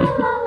Ha ha ha.